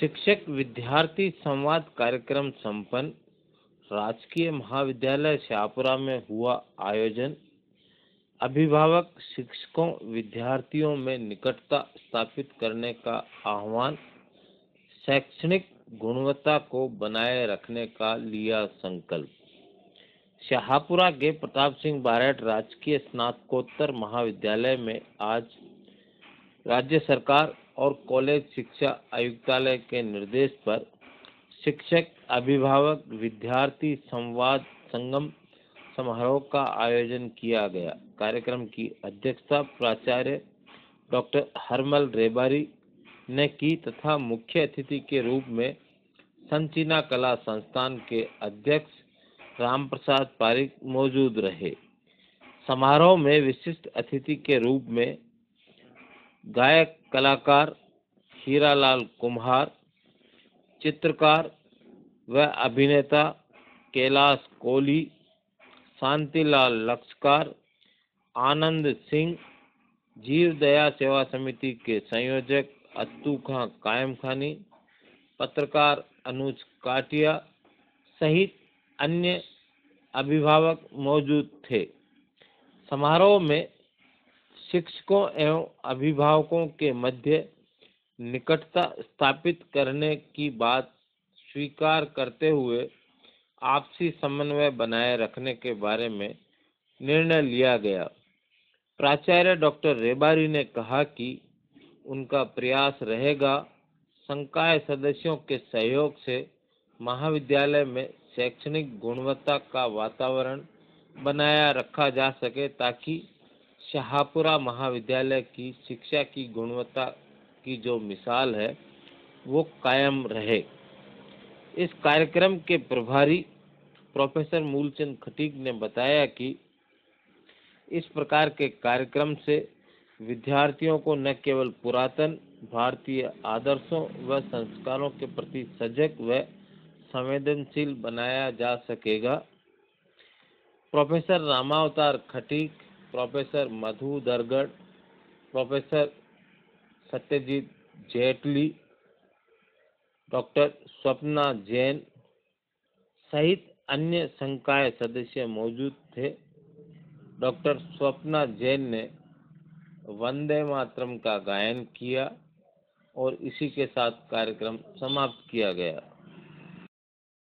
शिक्षक विद्यार्थी संवाद कार्यक्रम संपन्न। राजकीय महाविद्यालय शाहपुरा में हुआ आयोजन। अभिभावक शिक्षकों, विद्यार्थियों में निकटता स्थापित करने का आह्वान। शैक्षणिक गुणवत्ता को बनाए रखने का लिया संकल्प। शाहपुरा के प्रताप सिंह बारेट राजकीय स्नातकोत्तर महाविद्यालय में आज राज्य सरकार और कॉलेज शिक्षा आयुक्तालय के निर्देश पर शिक्षक, अभिभावक, विद्यार्थी संवाद संगम समारोह का आयोजन किया गया। कार्यक्रम की अध्यक्षता प्राचार्य डॉक्टर हरमल रेबारी ने की तथा मुख्य अतिथि के रूप में संचिना कला संस्थान के अध्यक्ष राम प्रसाद पारिक मौजूद रहे। समारोह में विशिष्ट अतिथि के रूप में गायक, कलाकार हीरालाल कुम्हार, चित्रकार व अभिनेता कैलाश कोहली, शांतिलाल लक्षकार, आनंद सिंह जीव दया सेवा समिति के संयोजक अत्तू खां कायम खानी पत्रकार अनुज काटिया सहित अन्य अभिभावक मौजूद थे। समारोह में शिक्षकों एवं अभिभावकों के मध्य निकटता स्थापित करने की बात स्वीकार करते हुए आपसी समन्वय बनाए रखने के बारे में निर्णय लिया गया। प्राचार्य डॉक्टर रेबारी ने कहा कि उनका प्रयास रहेगा संकाय सदस्यों के सहयोग से महाविद्यालय में शैक्षणिक गुणवत्ता का वातावरण बनाया रखा जा सके ताकि शाहपुरा महाविद्यालय की शिक्षा की गुणवत्ता की जो मिसाल है, वो कायम रहे। इस कार्यक्रम के प्रभारी प्रोफेसर मूलचंद खटीक ने बताया कि इस प्रकार के कार्यक्रम से विद्यार्थियों को न केवल पुरातन, भारतीय आदर्शों व संस्कारों के प्रति सजग व संवेदनशील बनाया जा सकेगा। Professor Ramavatar Khatik professor Madhu Dargarh professor Satyajit Jaitley, doctor Swapna Jain सहित अन्य संकाय सदस्य मौजूद थे। डॉक्टर स्वप्ना जैन ने वंदे मातरम का गायन किया और इसी के साथ कार्यक्रम समाप्त किया गया।